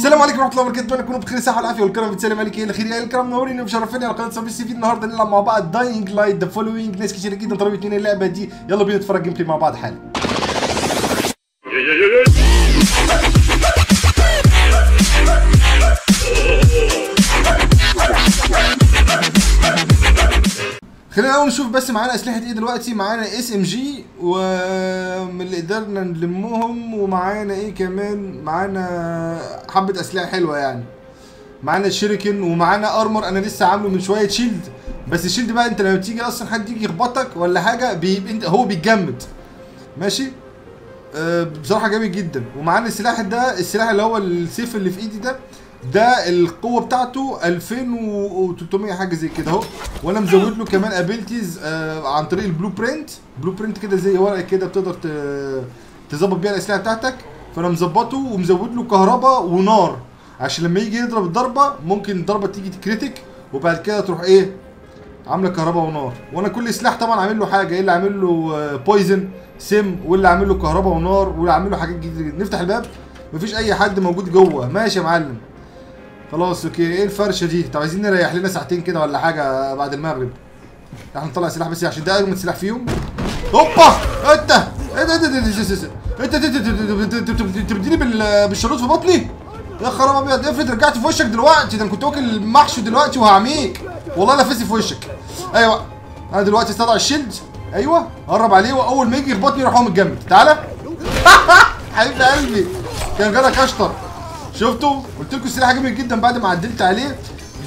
السلام عليكم ورحمة الله وبركاته. أتمنى تكونوا بخير صحة والعافيه والكرم بتسلم عليك إيه الخير يا الكرم منورين ومشرفين على قناة سبيس في النهارده نلعب مع بعض Dying Light The Following ناس كتير جدا طلبوا مني اللعبة دي. يلا بينا نتفرج gameplay مع بعض حالا. خلينا اول نشوف بس معانا أسلحة إيه دلوقتي. معانا SMG ومن اللي قدرنا نلمهم ومعانا إيه كمان؟ معانا حبة أسلحة حلوة يعني. معانا ال shuriken ومعانا armor أنا لسه عامله من شوية shield بس ال shield بقى أنت لما تيجي أصلا حد يجي يخبطك ولا حاجة انت هو بيتجمد. ماشي؟ أه بصراحة جامد جدا. ومعانا السلاح ده السلاح اللي هو السيف اللي في إيدي ده ده القوة بتاعته 2300 حاجة زي كده أهو. وأنا مزود له كمان abilities آه عن طريق ال blueprint blueprint كده زي ورقة كده بتقدر تظبط بيها الأسلحة بتاعتك. فأنا مظبطه ومزود له كهرباء ونار. عشان لما يجي يضرب الضربة ممكن الضربة تيجي critical وبعد كده تروح إيه عاملة كهرباء ونار. وأنا كل سلاح طبعا عامل له حاجة إيه اللي عامل له poison سم واللي عامل له كهرباء ونار واللي عامل له حاجات جديده نفتح الباب مفيش أي حد موجود جوه. ماشي يا معلم. خلاص okay. إيه الفرشة دي؟ طب عايزين نريح لنا ساعتين كده ولا حاجة بعد المغرب. إحنا نطلع سلاح بس عشان ده أجمد سلاح فيهم. هوبا أنت! ده؟ انت انت انت بتديني بالشروط في بطني؟ يا خراب أبيض. افرض رجعت في وشك دلوقتي ده أنا كنت واكل محشي دلوقتي وهعميك. والله لفسي في وشك. أيوه. أنا دلوقتي استدعى الشيلد. أيوه. قرب عليه وأول ما يجي يخبطني يروح هو متجمد. تعالى. حبيب قلبي. كان جالك اشطر شفتوا؟ قلت لكم السلاح جامد جدا بعد ما عدلت عليه.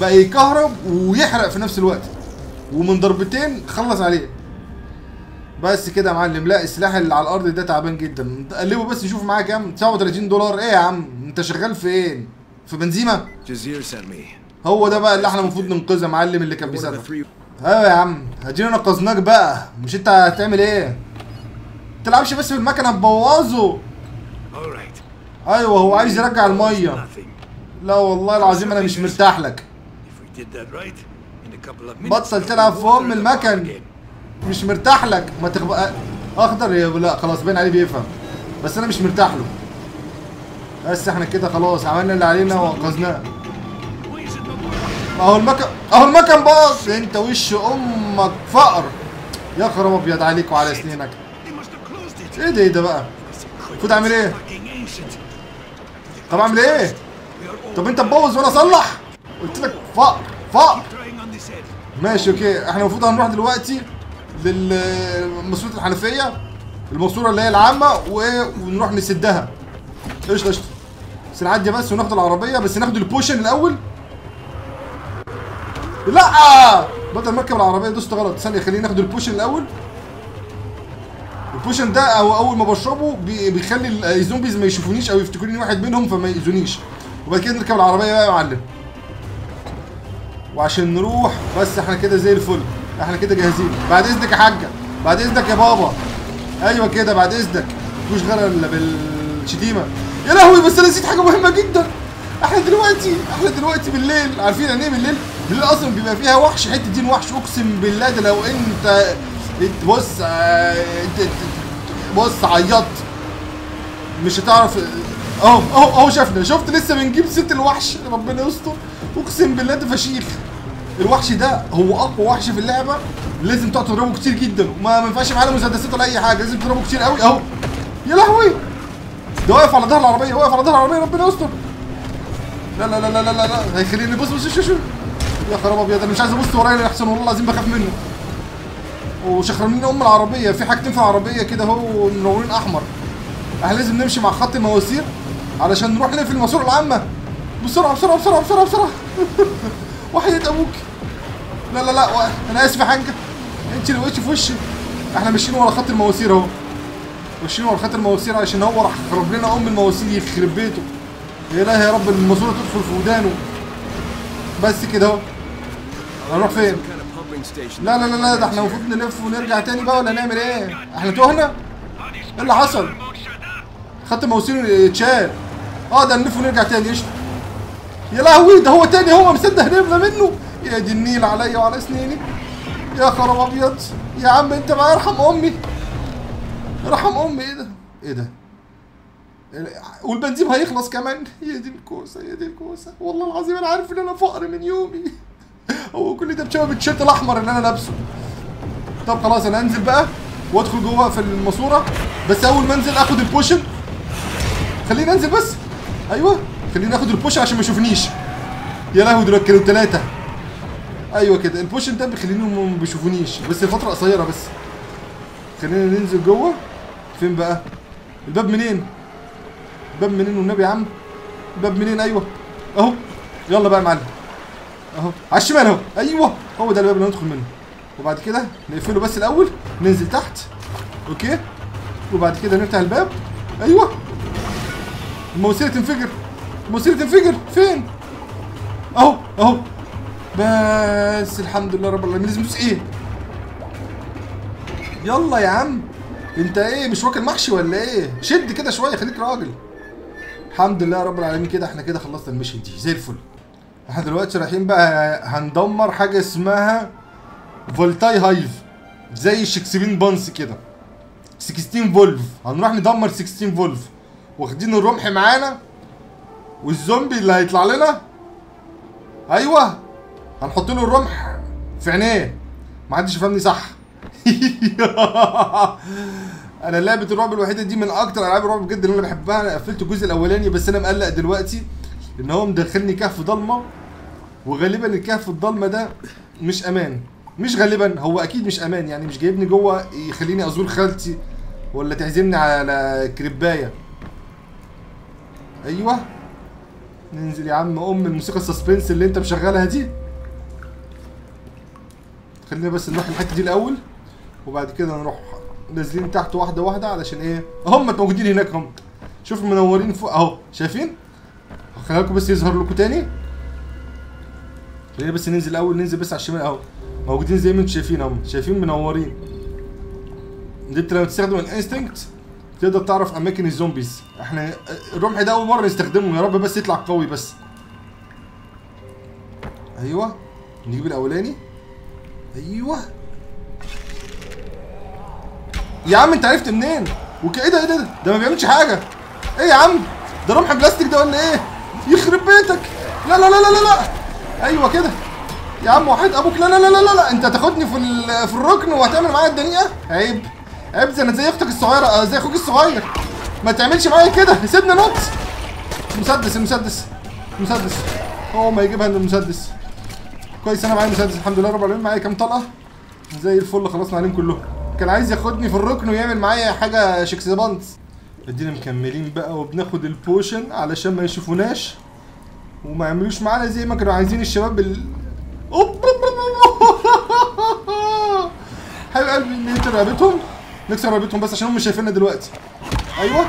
بقى يكهرب ويحرق في نفس الوقت. ومن ضربتين خلص عليه. بس كده يا معلم. لا السلاح اللي على الأرض ده تعبان جدا. قلبه بس نشوف معاه كام؟ 39 دولار. إيه يا عم؟ أنت شغال فين في Jazir sent me. هو ده بقى اللي إحنا المفروض ننقذه يا معلم اللي كان بيسافر three. أيوه يا عم ادينا نقذناك بقى. مش أنت هتعمل إيه؟ تلعبش بس في المكنة هتبوظه. أيوه هو عايز يرجع المية. لا والله العظيم أنا مش مرتاح لك. بطل تلعب في أم المكن مش مرتاح لك ما تغب... أخضر لا خلاص باين عليه بيفهم بس أنا مش مرتاح له بس إحنا كده خلاص عملنا اللي علينا وأنقذناه أهو المكن أهو المكن باظ أنت وش أمك فقر يا خراب أبيض عليك وعلى سنينك. إيه ده إيه ده بقى المفروض اعمل إيه. طب اعمل إيه طب انت تبوظ وأنا اصلح؟ قلت لك فقر فقر. ماشي okay. إحنا المفروض هنروح دلوقتي للماسوره الحنفية الماسوره اللي هي العامة ونروح نسدها. قشطة قشطة. بس نعدي بس وناخد العربية بس ناخد ال potion الأول. لا! بدل ما اركب العربية دوست غلط. ثانية خلينا ناخد ال potion الأول. ال potion ده أو أول ما بشربه بي- بيخلي ال- ال zombies ما يشوفونيش أو يفتكروني واحد منهم فما يأذونيش. وبعد كده نركب العربية بقى يا معلم. وعشان نروح بس إحنا كده زي الفل. إحنا كده جاهزين. بعد إذنك يا حاجة. بعد إذنك يا بابا. أيوه كده بعد إذنك. مش غير الا بالشتيمة. يا لهوي بس أنا نسيت حاجة مهمة جدا. إحنا دلوقتي إحنا دلوقتي بالليل عارفين يعني إيه بالليل؟ بالليل أصلا بيبقى فيها وحش حتة دين وحش أقسم بالله ده لو أنت إنت بص آه، انت بص عيطت. مش هتعرف أهو أهو أهو شافنا. شفت لسه بنجيب ست الوحش ربنا يستر؟ أقسم بالله ده فشيخ. الوحش ده هو أقوى وحش في اللعبة. لازم تقعد تضربه كتير جدا. وما ما ينفعش معاه مسدسات ولا أي حاجة. لازم تضربه كتير قوي أهو. يا لهوي! ده واقف على ظهر العربية واقف على ظهر العربية ربنا يستر. لا لا لا لا لا لا. هيخليني بص بص شو شو يا خراب أبيض أنا مش عايز أبص ورايا احسن والله العظيم بخاف منه. وشخرمين أم العربية في حاجتين في العربية كده أهو منورين أحمر. إحنا لازم نمشي مع خط المواسير علشان نروح نقفل الماسورة العامة. بسرعة بسرعة بسرعة بسرعة بسرعة. وحياة أبوك لا لا لا أنا آسف يا حاجة. انت اللي وقفتي في وشي. إحنا ماشيين ورا خط المواسير أهو. ماشيين ورا خط المواسير عشان هو راح خرب لنا ام المواسير يخرب بيته. يا إلهي يا رب الماسورة تدخل في ودانه. بس كده أهو. هنروح فين؟ لا لا لا لا ده إحنا المفروض نلف ونرجع تاني بقى ولا نعمل إيه؟ إحنا تهنا؟ إيه اللي حصل؟ خدت مواسير اتشال آه ده نلف ونرجع تاني قشطة. يا لهوي ده هو تاني هو مصدق هنبنا منه. يا دي النيل عليا وعلى سنيني يا خراب ابيض. يا عم انت بقى ارحم امي. ارحم امي. إيه ده؟ إيه ده؟ والبنزين هيخلص كمان. هي دي الكوسة هي دي الكوسة. والله العظيم أنا عارف ان أنا فقر من يومي. هو كل ده بسبب التيشيرت الأحمر اللي أنا لابسه. طب خلاص أنا أنزل بقى وأدخل جوه في الماسورة. بس أول ما أنزل آخد ال potion خليني أنزل بس. أيوه خليني آخد ال potion عشان ما يشوفنيش. يا لهوي دول كانوا ثلاثة أيوه كده ال potion ده بيخليني ما بيشوفونيش. بس فتره قصيرة بس. خلينا ننزل جوه. فين بقى؟ الباب منين؟ الباب منين والنبي يا عم؟ الباب منين؟ أيوه. أهو. يلا بقى يا معلم. اهو على الشمال اهو. أيوه هو ده الباب اللي ندخل منه. وبعد كده نقفله بس الأول ننزل تحت. أوكي؟ وبعد كده نفتح الباب. أيوه. المواسير تنفجر. المواسير تنفجر. فين؟ أهو أهو. بس الحمد لله رب العالمين. لازم ندوس إيه؟ يلا يا عم. أنت إيه مش واكل محشي ولا إيه؟ شد كده شوية خليك راجل. الحمد لله رب العالمين كده إحنا كده خلصنا المشي دي. زي الفل. إحنا دلوقتي رايحين بقى هندمر حاجة اسمها فولتاي هايف زي شكسبين بانس كده. 16 فولف هنروح ندمر 16 فولف. واخدين الرمح معانا والزومبي اللي هيطلع لنا أيوه هنحط له الرمح في عينيه. ما حدش يفهمني صح. أنا لعبة الرعب الوحيدة دي من أكتر ألعاب الرعب بجد اللي أنا بحبها. أنا قفلت الجزء الأولاني بس أنا مقلق دلوقتي. إن هو مدخلني كهف ضلمة وغالبا الكهف الضلمة ده مش أمان. مش غالبا هو أكيد مش أمان يعني مش جايبني جوه يخليني أزور خالتي ولا تعزمني على كريباية. أيوه. ننزل يا عم أم الموسيقى السسبنس اللي أنت مشغلها دي. خلينا بس نروح الحته دي الأول وبعد كده نروح نازلين تحت واحدة واحدة علشان إيه؟ هم موجودين هناك هم. شوف منورين فوق أهو. شايفين؟ لكم بس يظهر لكم تاني. خلينا بس ننزل الأول ننزل بس على الشمال أهو. موجودين زي ما أنتم شايفين اهم شايفين منورين. انت لما تستخدم ال instinct. تقدر تعرف أماكن ال zombies. إحنا الرمح ده أول مرة نستخدمه. يا رب بس يطلع قوي بس. أيوه. نجيب الأولاني. أيوه. يا عم أنت عرفت منين؟ وك إيه ده إيه ده؟ ده ما بيعملش حاجة. إيه يا عم؟ ده رمح بلاستيك ده ولا إيه؟ يخرب بيتك. لا لا لا لا لا. أيوه كده. يا عم وحيد أبوك. لا لا لا لا لا. أنت هتاخدني في في الركن وهتعمل معايا الدنيا؟ عيب. عيب زي أنا زي أختك الصغيرة آه، زي أخوك الصغير. ما تعملش معايا كده. سيبني نط مسدس المسدس. مسدس هو ما يجيبها المسدس. كويس أنا معايا مسدس الحمد لله رب العالمين. معايا كام طلقة؟ زي الفل خلصنا عليهم كلهم. كان عايز ياخدني في الركن ويعمل معايا حاجة شكسبانس ادينا مكملين بقى وبناخد البوشن علشان ما يشوفوناش. وما يعملوش معانا زي ما كانوا عايزين الشباب ال... حبيب قلبي نقتل رقبتهم نكسر رقبتهم بس عشان هم مش شايفيننا دلوقتي. أيوه.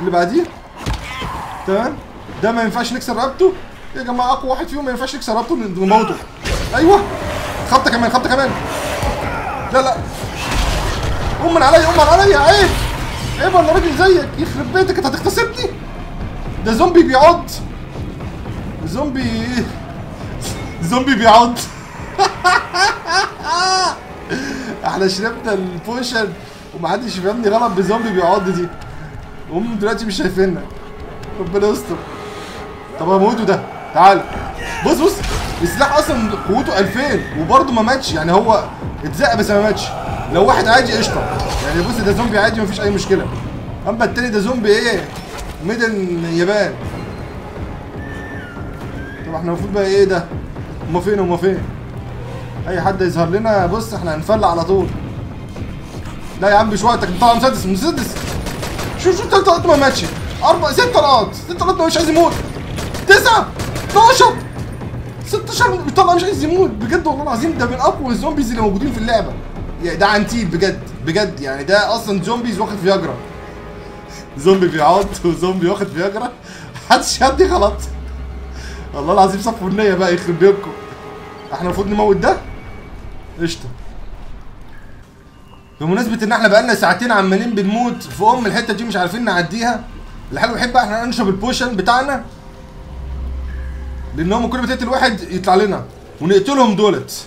اللي بعديه. تمام. ده ما ينفعش نكسر رقبته يا جماعة أقوى واحد فيهم ما ينفعش نكسر رقبته نموته أيوه. خبطة كمان خبطة كمان. لا لا. قوم من عليا قوم من عليا. عيب عيب أنا راجل زيك. يخرب بيتك أنت هتغتصبني؟ ده زومبي بيعض. زومبي زومبي بيعض. إحنا شربنا ال potion ومحدش فهمني غلط بزومبي بيعض دي. هم دلوقتي مش شايفيننا. ربنا يستر. طب هموته ده. تعال. بص بص. السلاح أصلا قوته 2000 وبرضه ما ماتش. يعني هو اتزق بس ما ماتش. لو واحد عادي قشطة. يعني بص ده زومبي عادي مفيش أي مشكلة. أما التاني ده زومبي إيه؟ made in يابان. طب إحنا المفروض بقى إيه ده؟ هما فين؟ هما فين؟ أي حد يظهر لنا بص إحنا هنفلع على طول. لا يا عم مش وقتك. طلع مسدس مسدس. شوف شوف تلات طلقات ما ماتش. أربع ست طلقات ست طلقات مش عايز يموت. تسعة 12 16 طلقة مش عايز يموت. بجد والله العظيم ده من أقوى ال zombies اللي موجودين في اللعبة. يعني ده عنتيل بجد. بجد يعني ده أصلا zombies واخد فياجرا زومبي بيعض وزومبي واخد فياجرا محدش يدي غلط. والله العظيم صفوا النية بقى يخرب بيتكم إحنا المفروض نموت ده؟ قشطة. بمناسبة إن إحنا بقالنا ساعتين عمالين بنموت في أم الحتة دي مش عارفين نعديها. الحلو بحب إحنا نشرب ال potion بتاعنا. لأن هم كل ما تقتل واحد يطلع لنا. ونقتلهم دولت.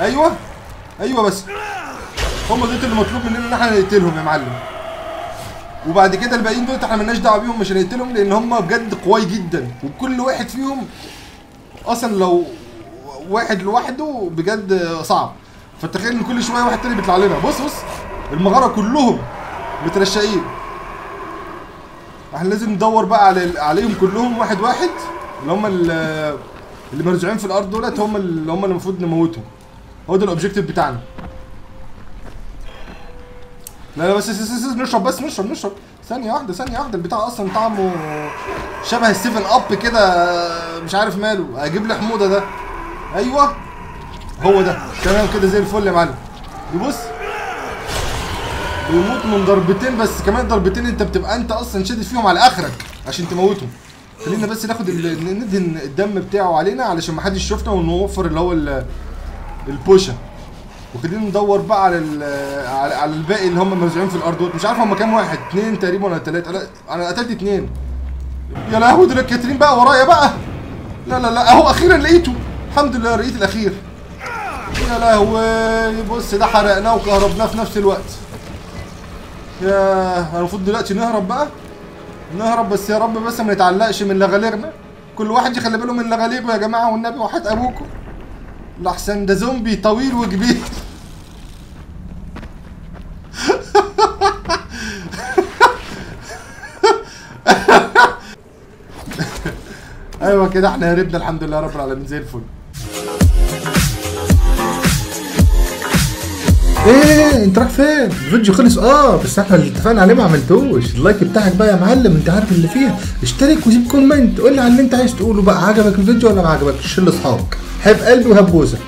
أيوه. أيوه بس. هم دول اللي مطلوب مننا إن إحنا نقتلهم يا معلم. وبعد كده الباقيين دول إحنا مالناش دعوة بيهم مش هنقتلهم لأن هم بجد قوي جدا. وكل واحد فيهم أصلا لو واحد لوحده بجد صعب. فتخيل إن كل شوية واحد تاني بيطلع لنا. بص بص المغارة كلهم مترشقين إحنا لازم ندور بقى على عليهم كلهم واحد واحد اللي هم ال- اللي مرزوعين في الأرض دولت هم اللي هم المفروض نموتهم. هو ده ال objective بتاعنا. لا لا بس بس- بس- نشرب بس نشرب نشرب. ثانية واحدة ثانية واحدة. البتاع أصلا طعمه شبه ال Seven Up كده مش عارف ماله. هيجيب لي حموضة ده. أيوه هو ده. تمام كده زي الفل يا معلم. يبص بيموت من ضربتين بس. كمان ضربتين أنت بتبقى أنت أصلا شادد فيهم على آخرك عشان تموته خلينا بس ناخد ندهن الدم بتاعه علينا علشان ما حدش يشوفنا ونوفر اللي هو ال- البوشة. وخلينا ندور بقى على على, على الباقي اللي هم مرزوعين في الأرض دول. مش عارف هم كام واحد. اتنين تقريبا ولا تلاتة. أنا أنا قتلت اتنين. يا لهوي دول الكاترين بقى ورايا بقى. لا لا لا أهو أخيرا لقيته. الحمد لله لقيت الأخير. يا لهوي بص ده حرقناه وكهربناه في نفس الوقت. يا المفروض دلوقتي نهرب بقى. نهرب بس يا رب بس ما نتعلقش من لغاليغنا كل واحد يخلي باله من لغاليغه يا جماعة والنبي وحياة أبوكم. لحسن ده زومبي طويل وكبير. أيوه كده إحنا هربنا الحمد لله رب العالمين زي الفل. إيه أنت رايح فين؟ الفيديو خلص. آه بس إحنا اللي اتفقنا عليه ما عملتوش، ال like بتاعك بقى يا معلم أنت عارف اللي فيها، اشترك وسيب comment قول لي على اللي أنت عايز تقوله بقى. عجبك الفيديو ولا ما عجبكش؟ share لاصحابك، حب قلبي وهبوسك